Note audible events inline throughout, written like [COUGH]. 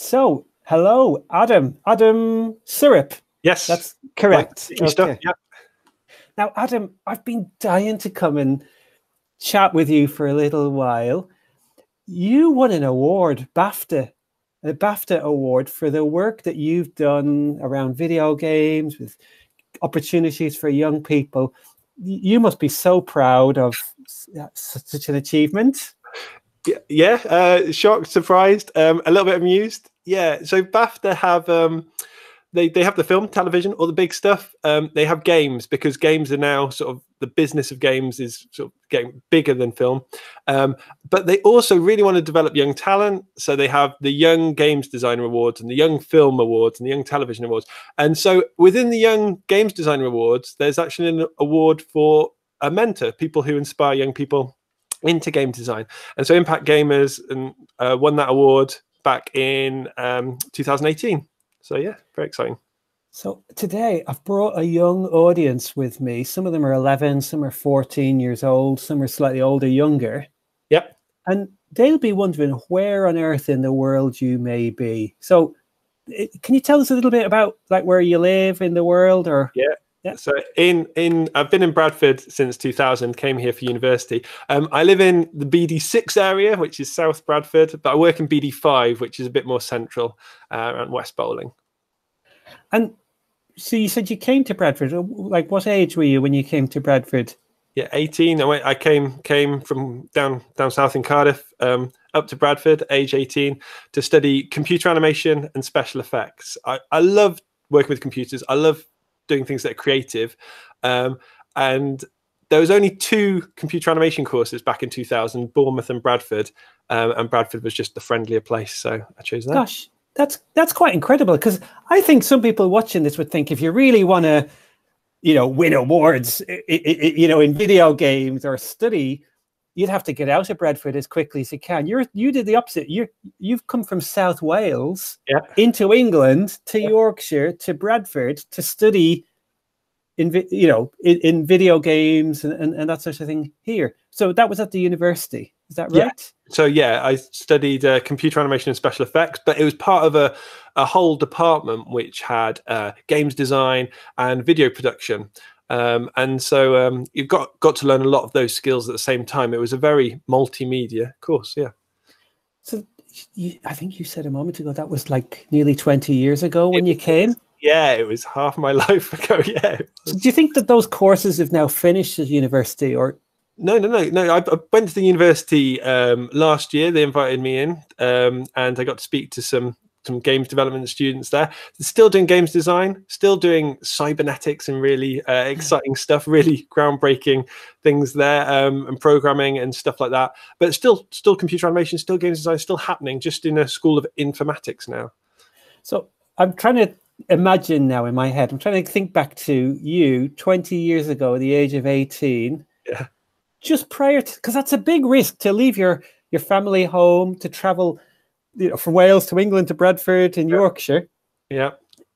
So, hello, Adam. Adam Syrup. Yes, that's correct. Okay. Stuff, yeah. Now, Adam, I've been dying to come and chat with you for a little while. You won an award, BAFTA, a BAFTA award for the work that you've done around video games with opportunities for young people. You must be so proud of such an achievement. Yeah, uh, shocked, surprised, um, a little bit amused. Yeah, so BAFTA have um, they they have the film, television, all the big stuff. Um, they have games because games are now sort of the business of games is sort of getting bigger than film. Um, but they also really want to develop young talent, so they have the Young Games Designer Awards and the Young Film Awards and the Young Television Awards. And so within the Young Games Designer Awards, there's actually an award for a mentor, people who inspire young people into game design. And so Impact Gamers and uh, won that award back in um, 2018. So yeah, very exciting. So today I've brought a young audience with me. Some of them are 11, some are 14 years old, some are slightly older, younger. Yep. And they'll be wondering where on earth in the world you may be. So can you tell us a little bit about like where you live in the world or yeah yeah. So in in I've been in Bradford since 2000. Came here for university. Um, I live in the BD6 area, which is South Bradford, but I work in BD5, which is a bit more central uh, around West Bowling. And so you said you came to Bradford. Like, what age were you when you came to Bradford? Yeah, 18. I went. I came came from down down south in Cardiff. Um, up to Bradford, age 18, to study computer animation and special effects. I, I love working with computers. I love doing things that are creative. Um, and there was only two computer animation courses back in 2000, Bournemouth and Bradford, um, and Bradford was just the friendlier place, so I chose that. Gosh, that's that's quite incredible because I think some people watching this would think if you really want to, you know, win awards, you know, in video games or study, you'd have to get out of Bradford as quickly as you can. You're you did the opposite. You you've come from South Wales yeah. into England to yeah. Yorkshire to Bradford to study in you know in, in video games and, and, and, that sort of thing here. So that was at the university. Is that right? Yeah. So yeah, I studied uh, computer animation and special effects, but it was part of a a whole department which had uh, games design and video production. Um, and so um, you've got got to learn a lot of those skills at the same time. It was a very multimedia course, yeah. So you, I think you said a moment ago that was like nearly twenty years ago when it, you came. Yeah, it was half my [LAUGHS] life ago. Yeah. So do you think that those courses have now finished at university, or no, no, no, no. I, I went to the university um, last year. They invited me in, um, and I got to speak to some some games development students there. still doing games design, still doing cybernetics and really uh, exciting stuff, really groundbreaking things there, um, and programming and stuff like that. But still, still computer animation, still games design, still happening, just in a school of informatics now. So I'm trying to imagine now in my head. I'm trying to think back to you 20 years ago, at the age of 18. Yeah. Just prior to, because that's a big risk to leave your your family home to travel you know, from Wales to England to Bradford in yeah. Yorkshire. Yeah.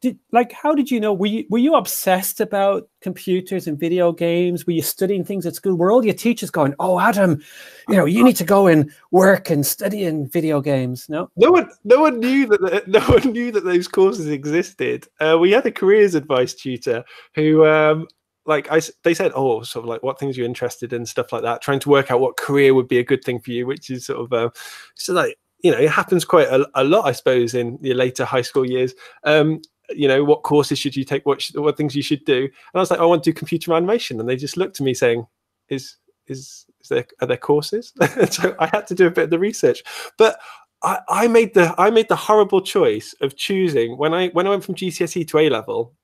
Did, like how did you know were you were you obsessed about computers and video games? Were you studying things at school? Were all your teachers going oh adam you know you need to go and work and study in video games no? No one no one knew that [LAUGHS] no one knew that those courses existed. Uh, we had a careers advice tutor who um like I, they said, oh, sort of like what things you're interested in, stuff like that, trying to work out what career would be a good thing for you, which is sort of, uh, so like you know, it happens quite a, a lot, I suppose, in your later high school years. Um, you know, what courses should you take? What sh- what things you should do? And I was like, I want to do computer animation, and they just looked at me saying, "Is is is there are there courses?" [LAUGHS] so I had to do a bit of the research, but. I, I made the I made the horrible choice of choosing when I when I went from GCSE to A level,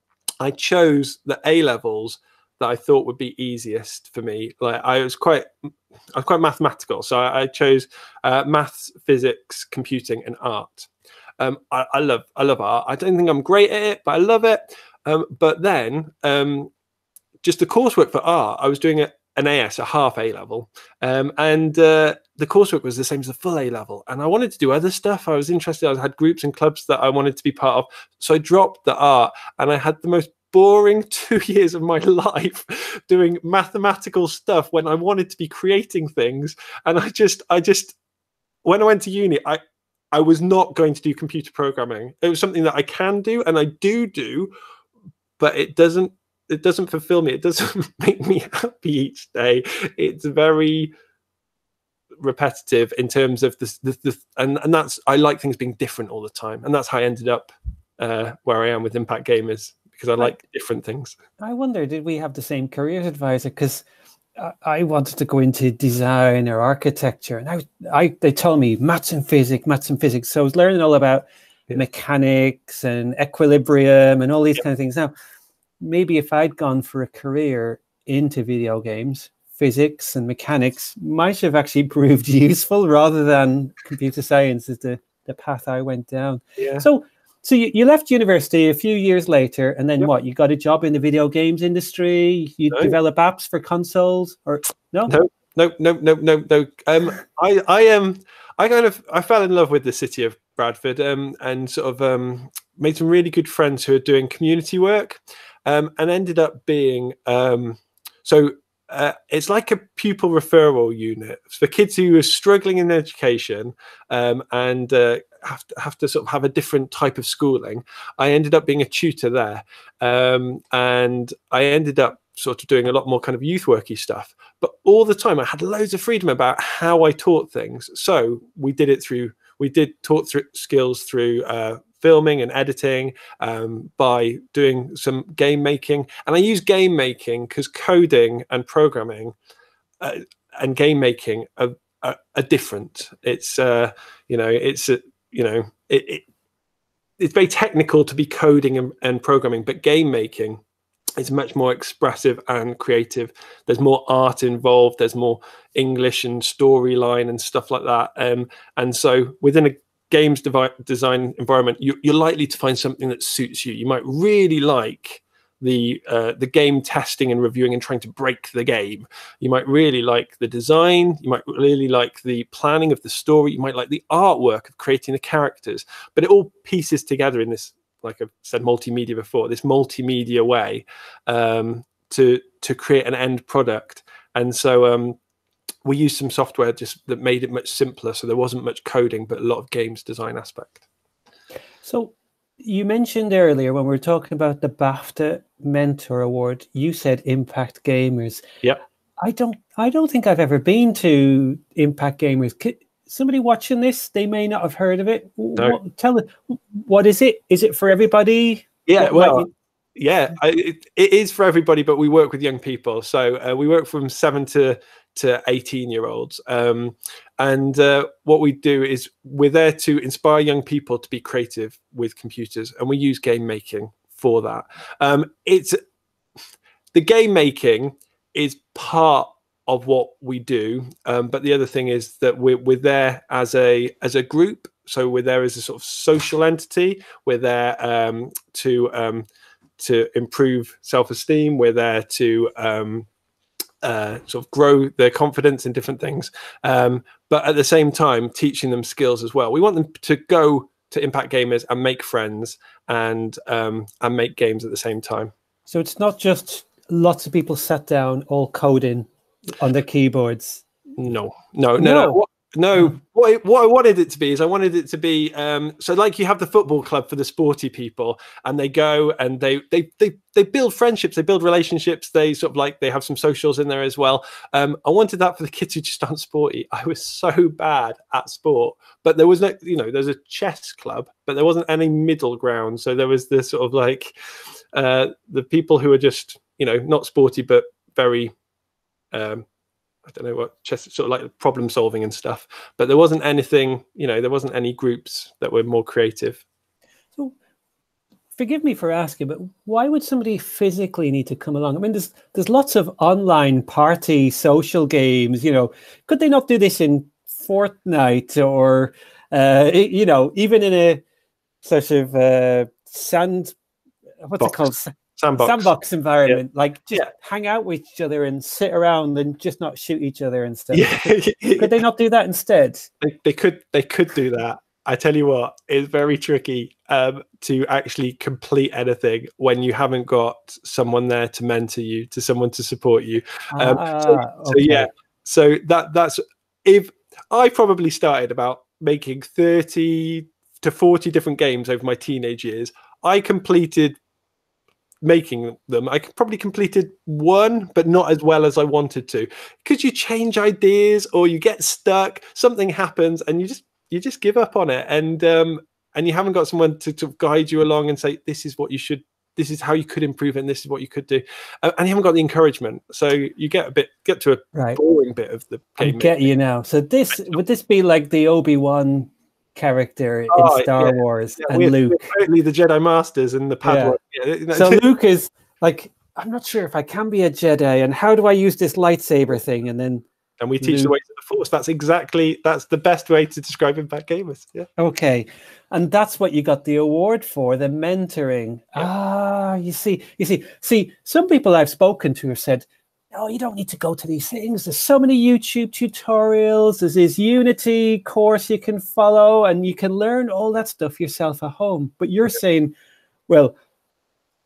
I chose the A levels that I thought would be easiest for me. Like I was quite, I was quite mathematical, so I, I chose uh, maths, physics, computing, and art. Um, I, I, love, I love art. I don't think I'm great at it, but I love it. Um, but then, um, just the coursework for art, I was doing a, an AS, a half A level, um, and uh, the coursework was the same as the full A level. And I wanted to do other stuff. I was interested. I had groups and clubs that I wanted to be part of. So I dropped the art, and I had the most boring [LAUGHS] two years of my life [LAUGHS] doing mathematical stuff when I wanted to be creating things. And I just, I just, when I went to uni, I, I was not going to do computer programming. It was something that I can do and I do do, but it doesn't it doesn't fulfill me. It doesn't [LAUGHS] make me happy each day. It's very repetitive in terms of this, this, this, and and that's I like things being different all the time, and that's how I ended up uh, where I am with Impact Gamers because I like I, different things. I wonder, did we have the same careers advisor? Because I wanted to go into design or architecture, and I, I they told me maths and physics, maths and physics. So I was learning all about yeah. mechanics and equilibrium and all these kind of things. Now, maybe if I'd gone for a career into video games, physics and mechanics might have actually [LAUGHS] proved useful rather than computer science is the, the path I went down. Yeah. So so you, you left university a few years later, and then yep. what? You got a job in the video games industry. You no. develop apps for consoles, or no? No, no, no, no, no, no. Um, I, I am. Um, I kind of, I fell in love with the city of Bradford, um, and sort of um, made some really good friends who are doing community work, um, and ended up being um, so uh, it's like a pupil referral unit for kids who are struggling in education um, and uh, have to have to sort of have a different type of schooling. I ended up being a tutor there, um, and I ended up sort of doing a lot more kind of youth worky stuff. But all the time, I had loads of freedom about how I taught things. So we did it through we did taught through skills through uh, filming and editing, um, by doing some game making. And I use game making because coding and programming uh, and game making are, are, are different. It's, uh, you know, it's, uh, you know, it, it, it's very technical to be coding and, and programming, but game making is much more expressive and creative. There's more art involved. There's more English and storyline and stuff like that. Um, and so within a games design environment, you, are likely to find something that suits you. You might really like the uh, the game testing and reviewing and trying to break the game. You might really like the design. You might really like the planning of the story. You might like the artwork of creating the characters. But it all pieces together in this, like I've said, multimedia before. This multimedia way um, to to create an end product. And so um, we used some software just that made it much simpler. So there wasn't much coding, but a lot of games design aspect. So you mentioned earlier when we were talking about the BAFTA Mentor Award, you said Impact Gamers. Yeah. I don't. I don't think I've ever been to Impact Gamers. somebody watching this, they may not have heard of it. No. What, tell it. What is it? Is it for everybody? Yeah. What, well. yeah, I, it, it is for everybody, but we work with young people. So uh, we work from seven to to 18 year olds. Um, and uh, what we do is we're there to inspire young people to be creative with computers, and we use game making for that. Um, it's the game making is part of what we do, um, but the other thing is that we're, we're there as a as a group. So we're there as a sort of social entity. We're there um, to um, to improve self esteem. We're there to um, uh, sort of grow their confidence in different things, um, but at the same time teaching them skills as well. We want them to go to Impact Gamers and make friends and um, and make games at the same time. So it's not just lots of people sat down all coding on their keyboards. No, no, no, no. no. No, what, I, what I wanted it to be is I wanted it to be um, so like you have the football club for the sporty people, and they go and they they they they build friendships, they build relationships, they sort of like they have some socials in there as well. Um, I wanted that for the kids who just aren't sporty. I was so bad at sport, but there was no, you know, there's a chess club, but there wasn't any middle ground. So there was this sort of like uh, the people who are just you know not sporty but very um, I don't know what chess sort of like problem solving and stuff. But there wasn't anything, you know, there wasn't any groups that were more creative. So forgive me for asking, but why would somebody physically need to come along? I mean, there's there's lots of online party social games. You know, could they not do this in Fortnite or uh, you know, even in a sort of uh, sand what's Box. it called sandbox, sandbox environment. Yeah. Like just yeah. hang out with each other and sit around and just not shoot each other and stuff. Yeah. could they not do that instead? [LAUGHS] They, they could. They could do that. I tell you what, it's very tricky um, to actually complete anything when you haven't got someone there to mentor you, to someone to support you. Um, ah, so, okay. so, yeah, so that that's if I probably started about making 30 to 40 different games over my teenage years. I completed making them. I probably completed one, but not as well as I wanted to. Because you change ideas or you get stuck, something happens, and you just you just give up on it, and um, and you haven't got someone to, to guide you along and say this is what you should. This is how you could improve it, and this is what you could do, uh, and you haven't got the encouragement. So you get a bit, get to a right. boring bit of the game. I get you now. So this [LAUGHS] would this be like the Obi Wan character Oh, in Star yeah. Wars Yeah, and we're, Luke. we're totally the Jedi Masters and the Padawan. Yeah. So [LAUGHS] Luke is like, I'm not sure if I can be a Jedi, and how do I use this lightsaber thing? And then, and we teach the way to the Force. That's exactly that's the best way to describe Impact Gamers. Yeah. okay, and that's what you got the award for, the mentoring. Ah, you see, you see, see, some people I've spoken to have said, no, you don't need to go to these things. There's so many YouTube tutorials. There's this Unity course you can follow, and you can learn all that stuff yourself at home. But you're saying, well,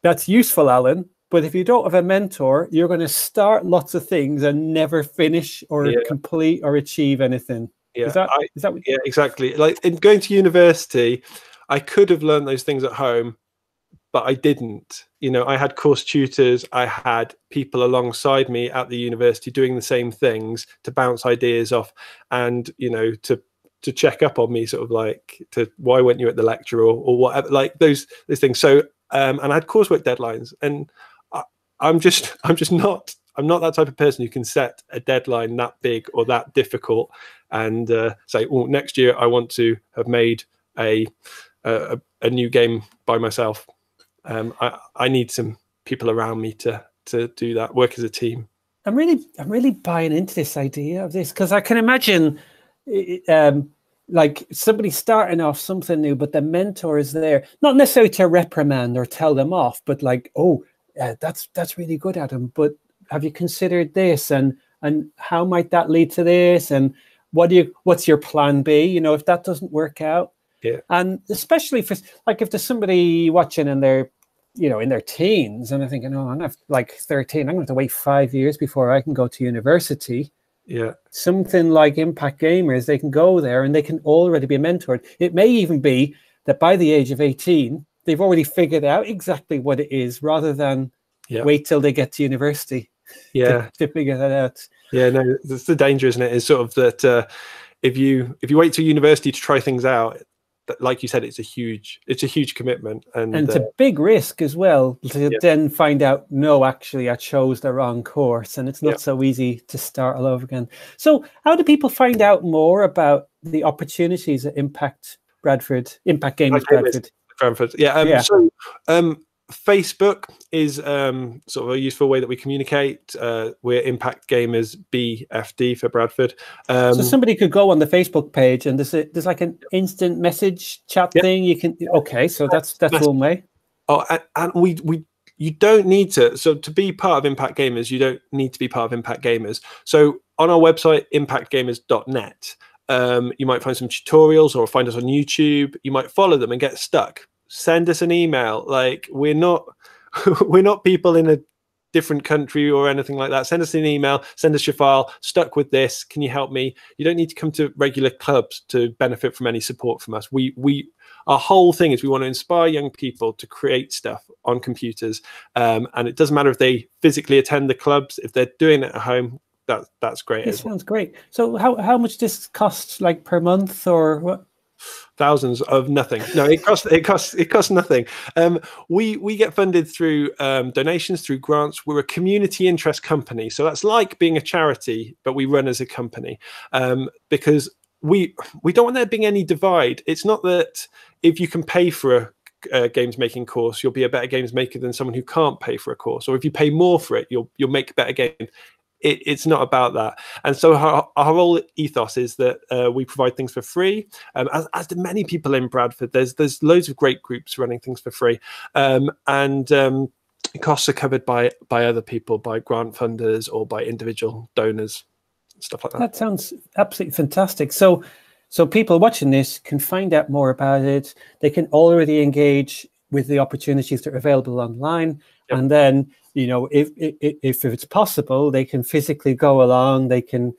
that's useful, Alan. But if you don't have a mentor, you're going to start lots of things and never finish or Yeah. complete or achieve anything. Yeah. Is that I, is that yeah, exactly. Like in going to university, I could have learned those things at home, but I didn't. You know, I had course tutors, I had people alongside me at the university doing the same things to bounce ideas off and, you know, to to check up on me, sort of like to why weren't you at the lecture or, or whatever, like those those things. So um and I had coursework deadlines and I, I'm just [LAUGHS] I'm just not I'm not that type of person who can set a deadline that big or that difficult and uh, say, "Oh, next year I want to have made a a, a new game by myself." Um, I I need some people around me to to do that. Work as a team. I'm really, I'm really buying into this idea of this because I can imagine, um, like somebody starting off something new, but the mentor is there, not necessarily to reprimand or tell them off, but like, oh, uh, that's that's really good, Adam. But have you considered this, and and how might that lead to this, and what do you, what's your plan B? You know, if that doesn't work out, Yeah. and especially for like if there's somebody watching and they're you know, in their teens, and they're thinking, oh, I'm have, like 13, I'm gonna have to wait five years before I can go to university. Yeah, Something like Impact Gamers, they can go there and they can already be mentored. It may even be that by the age of 18, they've already figured out exactly what it is rather than Yeah. wait till they get to university [LAUGHS] yeah, to, to figure that out. yeah. No, that's the danger, isn't it? Is sort of that uh, if you if you wait till university to try things out, like you said, it's a huge it's a huge commitment, and, And it's uh, a big risk as well to Yeah. then find out, no, actually, I chose the wrong course. And it's not Yeah. so easy to start all over again. So, how do people find out more about the opportunities that Impact Bradford, Impact Impact Gamers. Bradford? Yeah. Um, Yeah. So um, Facebook is um, sort of a useful way that we communicate. Uh, we're Impact Gamers BFD for Bradford. Um, so, somebody could go on the Facebook page and there's, a, there's like an instant message chat Yeah. thing. You can, okay, so that's that's That's- one way. oh, and, and we we you don't need to. So to be part of Impact Gamers, you don't need to be part of Impact Gamers. So on our website, impactgamers.net, um, you might find some tutorials or find us on YouTube. You might follow them and get stuck. Send us an email. Like we're not [LAUGHS] we're not people in a different country or anything like that. Send us an email. Send us your file. Stuck with this. Can you help me? You don't need to come to regular clubs to benefit from any support from us. We we our whole thing is we want to inspire young people to create stuff on computers um, and it doesn't matter if they physically attend the clubs if they're doing it at home that that's great It as well. sounds great. So, how, how much this costs like per month or what? Thousands of nothing. No it costs it costs it costs nothing. Um we we get funded through um donations through grants. We're a community interest company. So that's like being a charity but we run as a company. Um because we we don't want there being any divide. It's not that if you can pay for a games making course you'll be a better games maker than someone who can't pay for a course. Or if you pay more for it you'll you'll make a better games it, it's not about that and so our, our whole ethos is that uh, we provide things for free um, as, as do many people in Bradford. There's there's loads of great groups running things for free, um, and um, costs are covered by by other people, by grant funders or by individual donors, stuff like that. That sounds absolutely fantastic. So, so people watching this can find out more about it. They can already engage with the opportunities that are available online, Yep. and then you know if, if if it's possible, they can physically go along. They can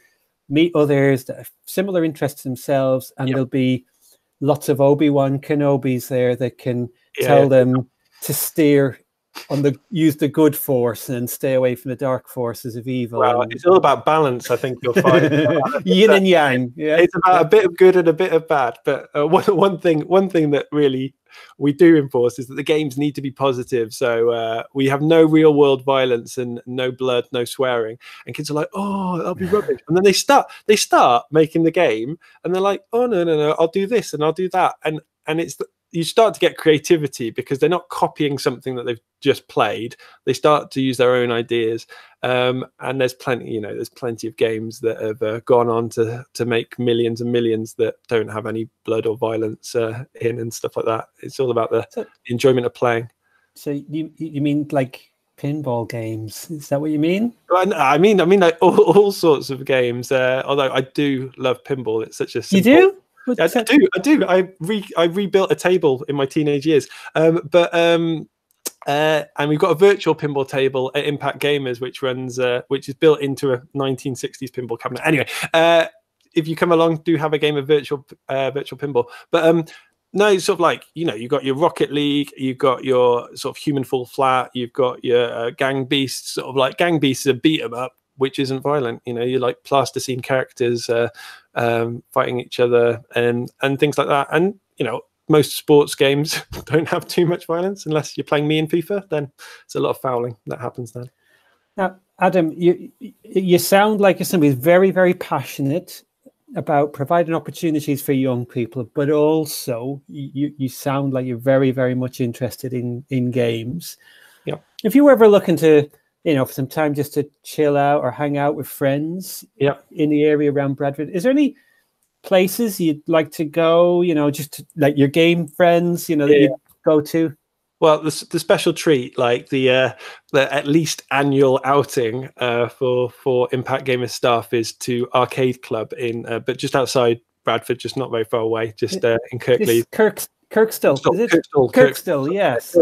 meet others that have similar interests themselves, and Yep. there'll be lots of Obi Wan Kenobis there that can Yeah, tell yeah. them to steer on the use the good force and stay away from the dark forces of evil. Well, and- it's all about balance. I think you'll find. [LAUGHS] yin and yang. Yeah. it's about a bit of good and a bit of bad. But uh, [LAUGHS] one one thing one thing that really we do enforce is that the games need to be positive. So uh, we have no real world violence and no blood, no swearing. And kids are like, "Oh, that'll be rubbish." And then they start they start making the game, and they're like, "Oh no, no, no! I'll do this and I'll do that." And and it's you start to get creativity because they're not copying something that they've just played. They start to use their own ideas. Um, and there's plenty, you know, there's plenty of games that have uh, gone on to to make millions and millions that don't have any blood or violence uh, in and stuff like that. It's all about the So- enjoyment of playing. So you you mean like pinball games? Is that what you mean? I mean, I mean, like all, all sorts of games. Uh, although I do love pinball, it's such a You do? I do, I do. I re I rebuilt a table in my teenage years. Um, but um, uh, and we've got a virtual pinball table at Impact Gamers, which runs, uh, which is built into a 1960s pinball cabinet. Anyway, uh, if you come along, do have a game of virtual uh, virtual pinball. But um, no, it's sort of like you know, you've got your Rocket League, you've got your sort of Human Fall Flat, you've got your uh, Gang Beasts, sort of like Gang Beasts are beat 'em up, which isn't violent. You know, you're like plasticine characters uh, um, fighting each other and and things like that. And you know, most sports games [LAUGHS] don't have too much violence unless you're playing me in FIFA. Then it's a lot of fouling that happens then. Now, Adam, you you sound like you're somebody who's very, very passionate about providing opportunities for young people, but also you you sound like you're very, very much interested in in games. Yeah. If you were ever looking to, you know, for some time just to chill out or hang out with friends, Yeah. in the area around Bradford, is there any places you'd like to go? You know, just to, like your game friends, you know, that Yeah. you go to. Well, the, the special treat, like the uh, the at least annual outing uh, for for Impact Gamer staff, is to Arcade Club in, uh, but just outside Bradford, just not very far away, just uh, in Kirkley. It's Kirk Kirkstill, Kirkstall, is it? Kirkstill, yes.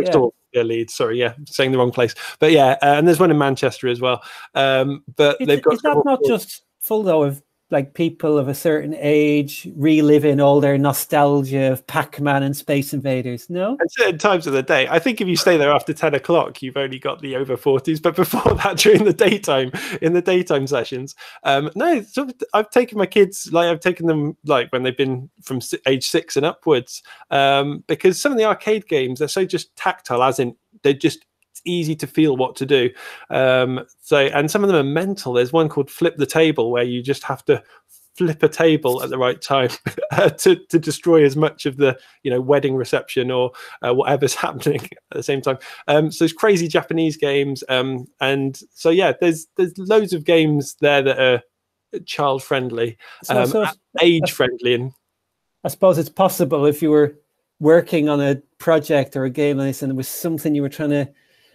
yeah. Leeds. Sorry, yeah, saying the wrong place. But yeah, uh, and there's one in Manchester as well. Um, but Is, they've got is that not just full though of like people of a certain age reliving all their nostalgia of Pac-Man and Space Invaders? No, at certain times of the day. I think if you stay there after 10 o'clock, you've only got the over 40s. But [LAUGHS] before that, during the daytime, in the daytime sessions, um, no, I've taken my kids, like I've taken them like when they've been from age six and upwards, um, because some of the arcade games, they're so just tactile, as in they're just it's easy to feel what to do. Um, so, and some of them are mental. There's one called Flip the Table where you just have to flip a table at the right time [LAUGHS] to, to destroy as much of the you know wedding reception or uh, whatever's [LAUGHS] happening at the same time um so it's crazy japanese games um and so yeah there's there's loads of games there that are child friendly so, um, so age friendly and I suppose it's possible if you were working on a project or a game like this and it was something you were trying to,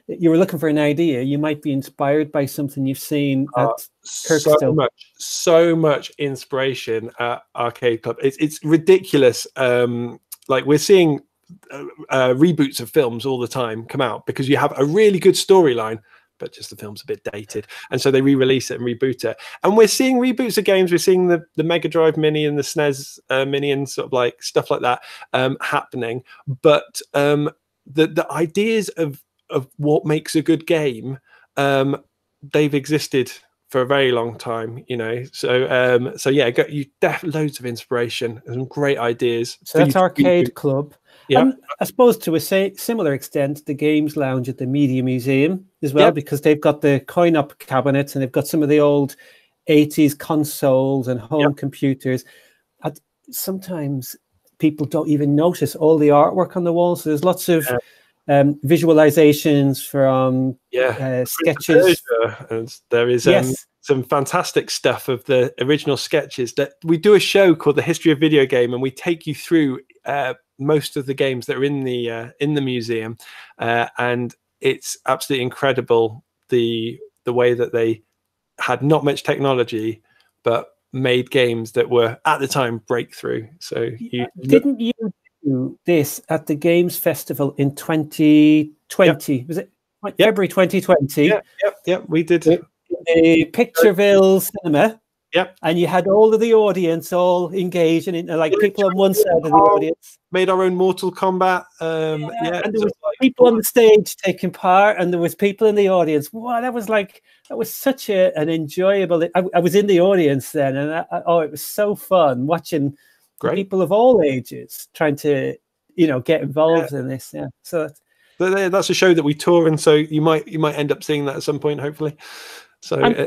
you were looking for an idea, you might be inspired by something you've seen Uh, at so much so much inspiration at arcade club. It's, it's ridiculous um like we're seeing uh, uh, reboots of films all the time come out because you have a really good storyline but just the film's a bit dated. And so they re-release it and reboot it. And we're seeing reboots of games. We're seeing the the mega drive mini and the snes uh, mini and sort of like stuff like that um happening. But um the the ideas of of what makes a good game um they've existed for a very long time you know so um so yeah got you def loads of inspiration and some great ideas So that's Arcade. Club. Yeah. And I suppose to a say, similar extent, the Games Lounge at the Media Museum as well, Yeah. because they've got the coin op cabinets and they've got some of the old 80s consoles and home computers. And sometimes people don't even notice all the artwork on the walls. So there's lots of um, visualizations from yeah uh, sketches. And there is um, Yes. some fantastic stuff of the original sketches that we do a show called the history of video game and we take you through uh, most of the games that are in the uh, in the museum uh, and it's absolutely incredible the the way that they had not much technology but made games that were at the time breakthrough so you Didn't you do this at the Games Festival in 2020? Was it Yep. February 2020? yeah yeah yeah we did the Pictureville Cinema. Yep. And you had all of the audience all engaged and like people on one side of the audience. Made our own Mortal Kombat. Um, yeah, yeah. and there was like, people on the stage taking part, and there was people in the audience. Wow, that was like that was such a, an enjoyable. I, I was in the audience then, and I, oh, it was so fun watching people of all ages trying to, you know, get involved yeah. in this. Yeah, so that's a show that we tour, and so you might you might end up seeing that at some point, hopefully. So.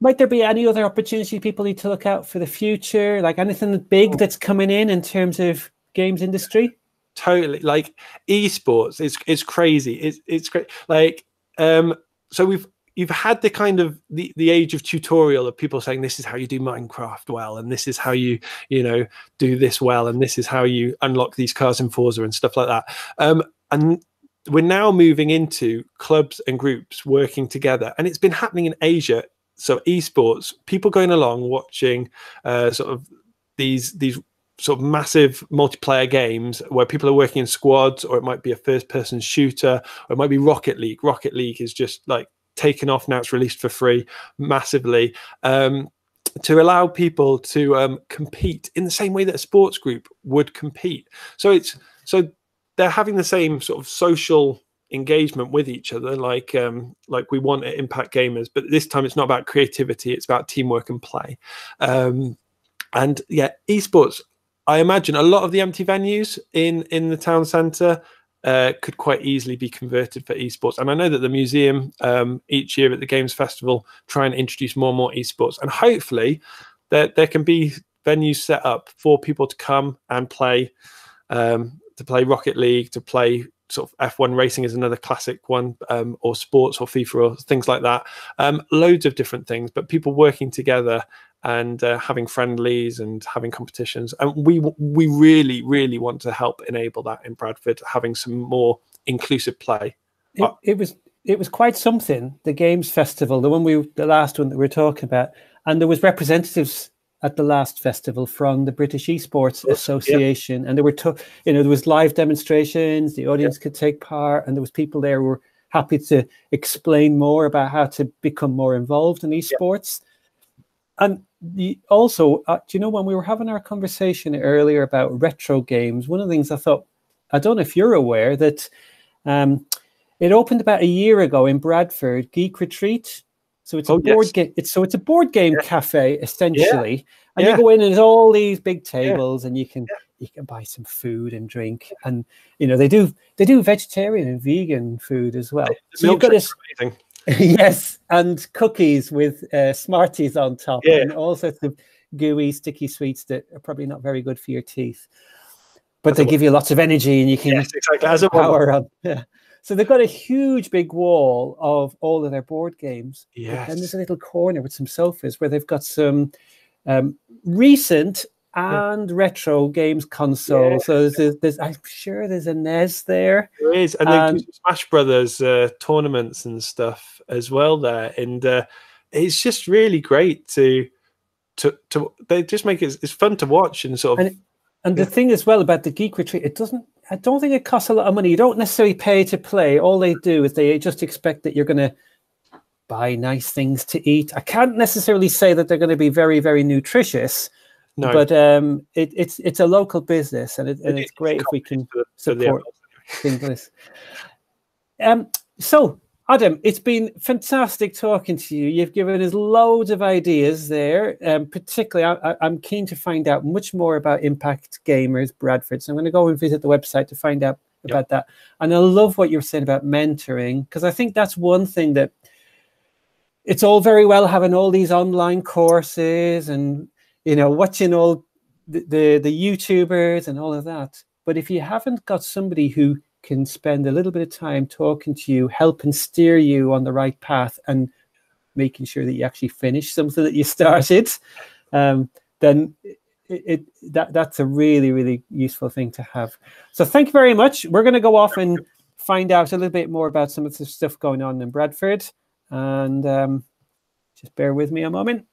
Might there be any other opportunity people need to look out for the future? Like anything big oh. that's coming in in terms of games industry? Totally. Like esports, it's it's crazy. It's it's great. Like um, so we've you've had the kind of the, the age of tutorial of people saying this is how you do minecraft well and this is how you you know do this well and this is how you unlock these cars in forza and stuff like that um, and we're now moving into clubs and groups working together and it's been happening in asia so esports, people going along watching uh, sort of these these sort of massive multiplayer games where people are working in squads, or it might be a first person shooter, or it might be Rocket League. Rocket League is just like taken off now; it's released for free massively. Um, to allow people to um, compete in the same way that a sports group would compete. So it's so they're having the same sort of social engagement with each other like um like we want at impact gamers but this time it's not about creativity it's about teamwork and play um and yeah esports i imagine a lot of the empty venues in in the town center uh, could quite easily be converted for esports and i know that the museum um, each year at the games festival try and introduce more and more esports and hopefully there, there can be venues set up for people to come and play um, to play rocket league to play sort of F1 racing is another classic one, um, or sports or FIFA or things like that. Um, loads of different things, but people working together and uh, having friendlies and having competitions. And we we really really want to help enable that in Bradford, having some more inclusive play. It, uh, it was it was quite something. The games festival, the one we the last one that we are talking about, and there was representatives at the last festival from the British Esports Association, yeah. and there were, to, you know, there was live demonstrations. The audience yeah. could take part, and there was people there who were happy to explain more about how to become more involved in esports. Yeah. And the, also, uh, do you know when we were having our conversation earlier about retro games? One of the things I thought, I don't know if you're aware that um, it opened about a year ago in Bradford, Geek Retreat so it's a oh, board yes. game. It's so it's a board game yeah. cafe essentially, yeah. and yeah. you go in and there's all these big tables, and you can you can buy some food and drink, and you know they do they do vegetarian and vegan food as well. The so you've got this. [LAUGHS] yes, and cookies with uh, Smarties on top, yeah. and all sorts of gooey, sticky sweets that are probably not very good for your teeth. But they give you lots of energy, and you can yes, exactly. As a power on. [LAUGHS] Yeah. So they've got a huge big wall of all of their board games. Yes. And there's a little corner with some sofas where they've got some um, recent and yeah. retro games console. Yeah. So there's, there's, I'm sure there's a NES there. There is, and, and Smash Brothers uh, tournaments and stuff as well there. And uh, it's just really great to to to. They just make it. It's fun to watch and sort of. And, and the thing as well about the Geek Retreat, it doesn't I don't think it costs a lot of money. You don't necessarily pay to play. All they do is they just expect that you're going to buy nice things to eat. I can't necessarily say that they're going to be very, very nutritious, no. but um, it, it's it's a local business, and, it, and it it's great if we can support things. Um, so Adam, it's been fantastic talking to you. You've given us loads of ideas there. Um, particularly, I, am keen to find out much more about Impact Gamers Bradford. So I'm going to go and visit the website to find out yep. about that. And I love what you're saying about mentoring because I think that's one thing that it's all very well having all these online courses and you know watching all the, the, the YouTubers and all of that. But if you haven't got somebody who can spend a little bit of time talking to you, helping steer you on the right path, and making sure that you actually finish something that you [LAUGHS] started, um, then it, it, that that's a really really useful thing to have. So thank you very much. We're going to go off and find out a little bit more about some of the stuff going on in Bradford, and um, just bear with me a moment.